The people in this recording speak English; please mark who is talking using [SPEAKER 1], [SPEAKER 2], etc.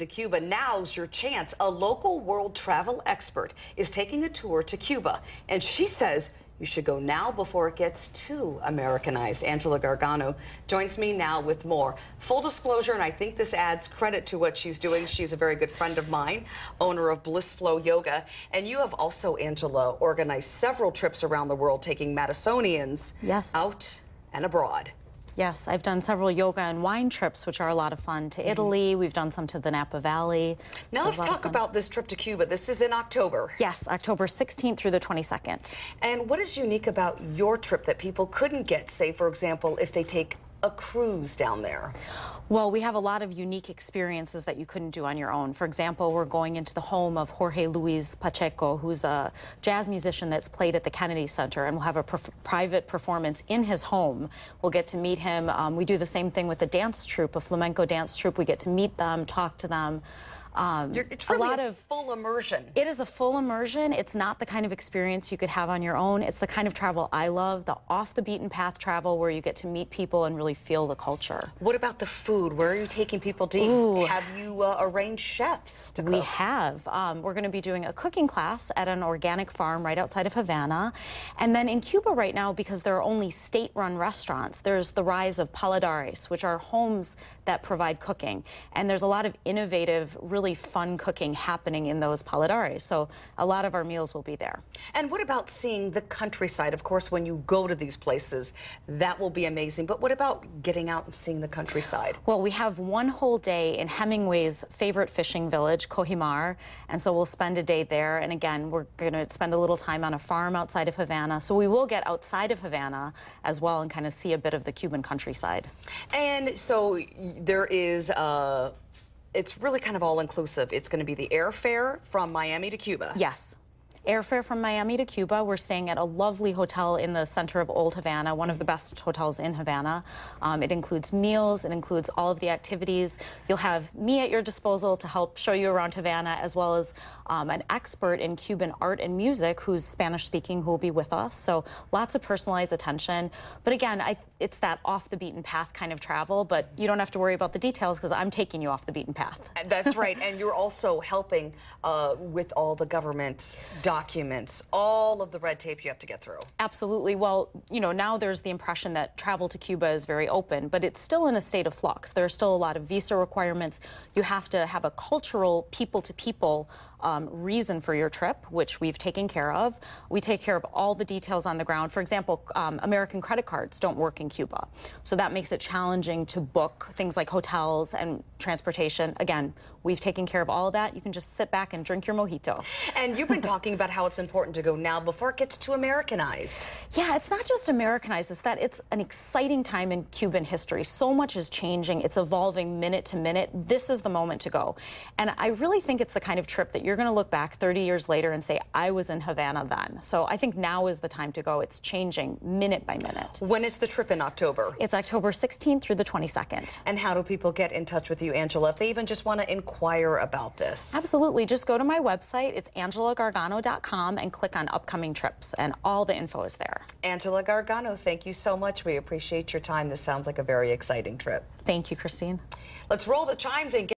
[SPEAKER 1] to Cuba, now's your chance. A local world travel expert is taking a tour to Cuba, and she says you should go now before it gets too Americanized. Angela Gargano joins me now with more. Full disclosure, and I think this adds credit to what she's doing. She's a very good friend of mine, owner of Bliss Flow Yoga. And you have also, Angela, organized several trips around the world taking Madisonians
[SPEAKER 2] yes.
[SPEAKER 1] out and abroad.
[SPEAKER 2] Yes, I've done several yoga and wine trips, which are a lot of fun to mm-hmm. Italy. We've done some to the Napa Valley.
[SPEAKER 1] Now let's talk about this trip to Cuba. This is in October.
[SPEAKER 2] Yes, October 16th through the 22nd.
[SPEAKER 1] And what is unique about your trip that people couldn't get, say, for example, if they take a cruise down there?
[SPEAKER 2] Well, we have a lot of unique experiences that you couldn't do on your own. For example, we're going into the home of Jorge Luis Pacheco, who's a jazz musician that's played at the Kennedy Center, and we'll have a perf private performance in his home. We'll get to meet him. Um, we do the same thing with the dance troupe, a flamenco dance troupe. We get to meet them, talk to them.
[SPEAKER 1] Um, it's really a lot a of full immersion.
[SPEAKER 2] It is a full immersion. It's not the kind of experience you could have on your own. It's the kind of travel I love, the off the beaten path travel where you get to meet people and really feel the culture.
[SPEAKER 1] What about the food? Where are you taking people to eat? Have you uh, arranged chefs to cook?
[SPEAKER 2] We have. Um, we're going to be doing a cooking class at an organic farm right outside of Havana. And then in Cuba right now, because there are only state-run restaurants, there's the rise of paladares, which are homes that provide cooking. And there's a lot of innovative, really really fun cooking happening in those paladares. So a lot of our meals will be there.
[SPEAKER 1] And what about seeing the countryside? Of course, when you go to these places, that will be amazing. But what about getting out and seeing the countryside?
[SPEAKER 2] Well, we have one whole day in Hemingway's favorite fishing village, Cojimar. And so we'll spend a day there. And again, we're going to spend a little time on a farm outside of Havana. So we will get outside of Havana as well and kind of see a bit of the Cuban countryside.
[SPEAKER 1] And so there is uh, it's really kind of all inclusive. It's going to be the airfare from Miami to Cuba.
[SPEAKER 2] Yes airfare from Miami to Cuba. We're staying at a lovely hotel in the center of Old Havana, one of the best hotels in Havana. Um, it includes meals, it includes all of the activities. You'll have me at your disposal to help show you around Havana, as well as um, an expert in Cuban art and music who's Spanish speaking who will be with us. So lots of personalized attention. But again, I, it's that off the beaten path kind of travel, but you don't have to worry about the details because I'm taking you off the beaten path.
[SPEAKER 1] That's right. and you're also helping uh, with all the government documents, all of the red tape you have to get through.
[SPEAKER 2] Absolutely. Well, you know, now there's the impression that travel to Cuba is very open, but it's still in a state of flux. There are still a lot of visa requirements. You have to have a cultural, people-to-people um, reason for your trip, which we've taken care of. We take care of all the details on the ground. For example, um, American credit cards don't work in Cuba. So that makes it challenging to book things like hotels and transportation. Again, we've taken care of all of that. You can just sit back and drink your mojito.
[SPEAKER 1] And you've been talking about how it's important to go now before it gets too Americanized.
[SPEAKER 2] Yeah, it's not just Americanized, it's that it's an exciting time in Cuban history. So much is changing, it's evolving minute to minute. This is the moment to go. And I really think it's the kind of trip that you're going to look back 30 years later and say, I was in Havana then. So I think now is the time to go. It's changing minute by minute.
[SPEAKER 1] When is the trip in October?
[SPEAKER 2] It's October 16th through the 22nd.
[SPEAKER 1] And how do people get in touch with you, Angela, if they even just want to inquire about this?
[SPEAKER 2] Absolutely. Just go to my website. It's angelagargano.com and click on upcoming trips, and all the info is there.
[SPEAKER 1] Angela Gargano, thank you so much. We appreciate your time. This sounds like a very exciting trip.
[SPEAKER 2] Thank you, Christine.
[SPEAKER 1] Let's roll the chimes and get